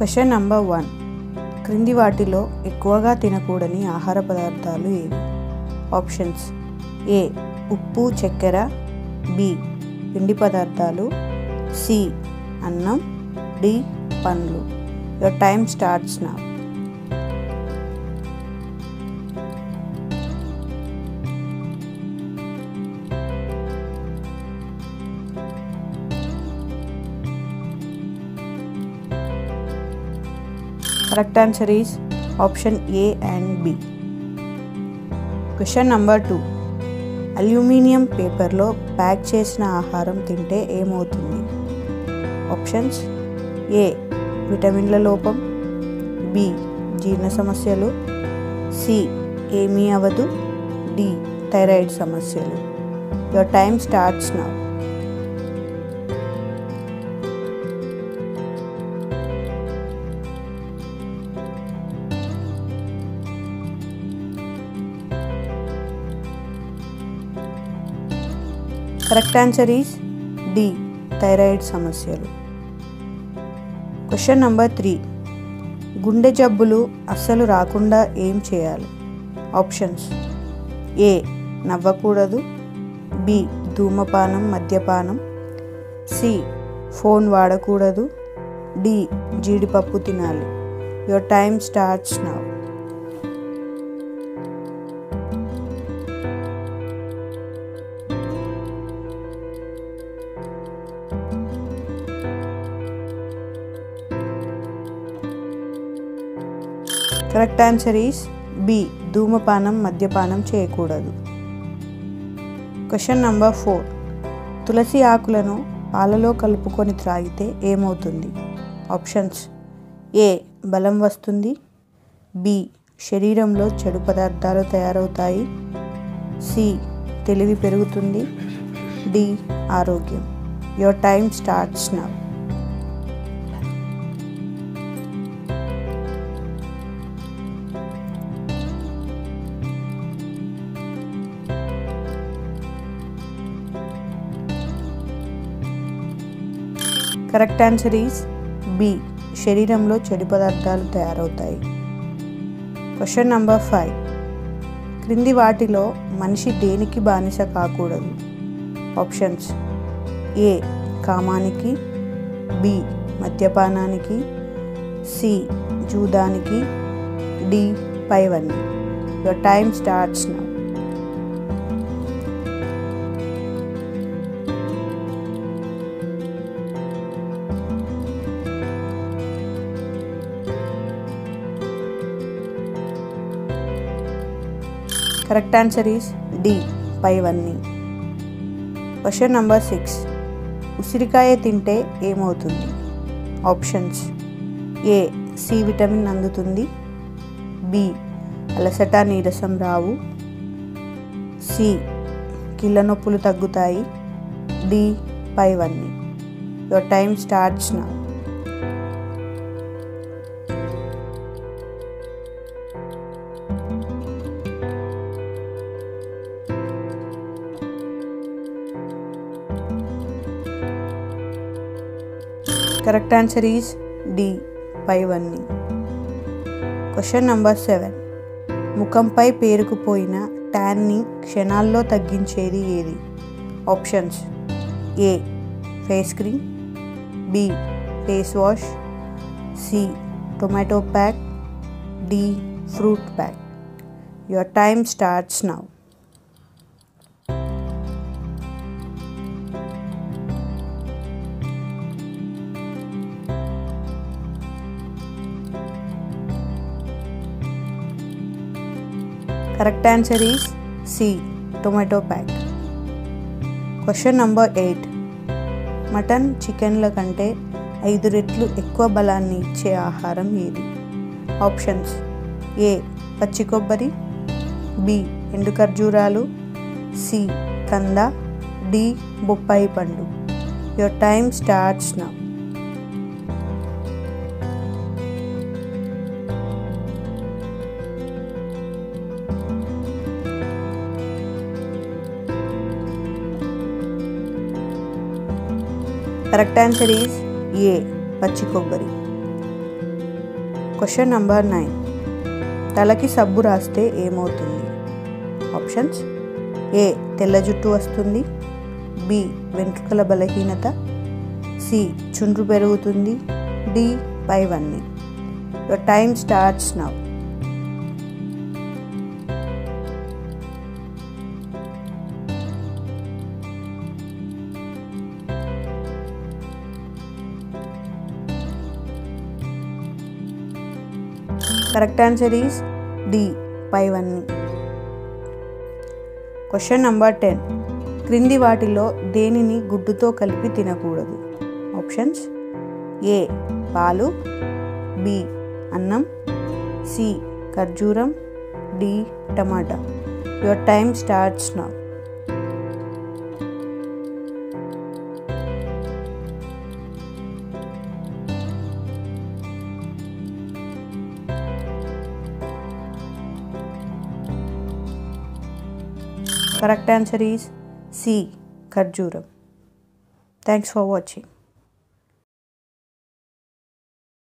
Question number one. క్రింది వాటిలో ఎక్కువగా తినకూడని ఆహార పదార్థాలు ఏవి? ఆప్షన్స్. ఏ. ఉప్పు చక్కెర. బి. పిండి పదార్థాలు. సి. అన్నం. డి. పండ్లు. Your time starts now. Correct answer is option A and B question number two aluminium పేపర్లో ప్యాక్ చేసిన ఆహారం తింటే ఏమవుతుంది? ఆప్షన్స్ ఏ విటమిన్ల లోపం. బి జీర్ణ సమస్యలు. సి ఏమీ అవదు. డి థైరాయిడ్ సమస్యలు. Your time starts now correct answer is D thyroid సమస్యలు. క్వశ్చన్ నెంబర్ త్రీ గుండె జబ్బులు అస్సలు రాకుండా ఏం చేయాలి? Options A నవ్వకూడదు. బి ధూమపానం మద్యపానం. సి ఫోన్ వాడకూడదు. డి జీడిపప్పు తినాలి. Your time starts now correct answer is B ధూమపానం మద్యపానం చేయకూడదు. Question number four. తులసి ఆకులను పాలలో కలుపుకొని త్రాగితే ఏమవుతుంది? ఆప్షన్స్. ఏ బలం వస్తుంది. బి శరీరంలో చెడు పదార్థాలు తయారవుతాయి. సి తెలివి పెరుగుతుంది. డి ఆరోగ్యం. Your time starts now correct answer is B. శరీరంలో చెడు పదార్థాలు తయారవుతాయి. క్వశ్చన్ నంబర్ ఫైవ్ క్రింది వాటిలో మనిషి దేనికి బానిస కాకూడదు? ఆప్షన్స్ ఏ కామానికి. బి మద్యపానానికి. సి జూదానికి. డి పైవన్నీ your time starts now correct answer is D పైవన్నీ క్వశ్చన్ నంబర్ సిక్స్ ఉసిరికాయ తింటే ఏమవుతుంది? ఆప్షన్స్ ఏ సి విటమిన్ అందుతుంది. బి అలసట నీరసం రావు. సి కీళ్ళ నొప్పులు తగ్గుతాయి. డి పైవన్నీ your time starts now correct answer is D పైవన్నీ క్వశ్చన్ నంబర్ సెవెన్ ముఖంపై పేరుకుపోయిన ట్యాన్ని క్షణాల్లో తగ్గించేది ఏది? Options A face cream B face wash C tomato pack D fruit pack your time starts now correct answer is C tomato pack question number eight mutton చికెన్ల కంటే ఐదు రెట్లు ఎక్కువ బలాన్ని ఇచ్చే ఆహారం ఏది? ఆప్షన్స్ ఏ పచ్చి కొబ్బరి. బి ఎండు ఖర్జూరాలు సి కంద. డి బొప్పాయి పండు. Your time starts now correct answer is A పచ్చి కొబ్బరి. క్వశ్చన్ నంబర్ నైన్ తలకి సబ్బు రాస్తే ఏమవుతుంది? ఆప్షన్స్ ఏ తెల్ల జుట్టు వస్తుంది. బి వెంట్రుకల బలహీనత. సి చుండ్రు పెరుగుతుంది. డి పైవన్నీ. Your time starts now correct answer is D పైవన్నీ క్వశ్చన్ నంబర్ టెన్ క్రింది వాటిలో దేనిని గుడ్డుతో కలిపి తినకూడదు? ఆప్షన్స్ ఏ పాలు. బి అన్నం. సి ఖర్జూరం. D tomato. Your time starts now correct answer is C ఖర్జూరం థ్యాంక్స్ ఫర్ వాచింగ్